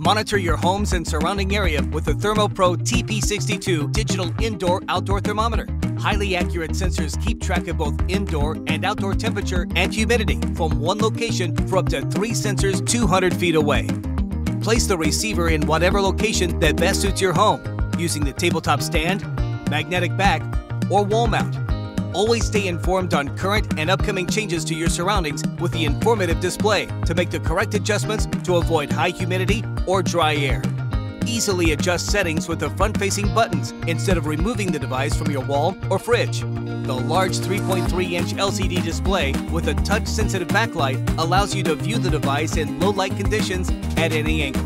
Monitor your homes and surrounding area with the ThermoPro TP62 digital indoor-outdoor thermometer. Highly accurate sensors keep track of both indoor and outdoor temperature and humidity from one location for up to three sensors 200 feet away. Place the receiver in whatever location that best suits your home using the tabletop stand, magnetic back, or wall mount. Always stay informed on current and upcoming changes to your surroundings with the informative display to make the correct adjustments to avoid high humidity or dry air. Easily adjust settings with the front-facing buttons instead of removing the device from your wall or fridge. The large 3.3-inch LCD display with a touch-sensitive backlight allows you to view the device in low-light conditions at any angle.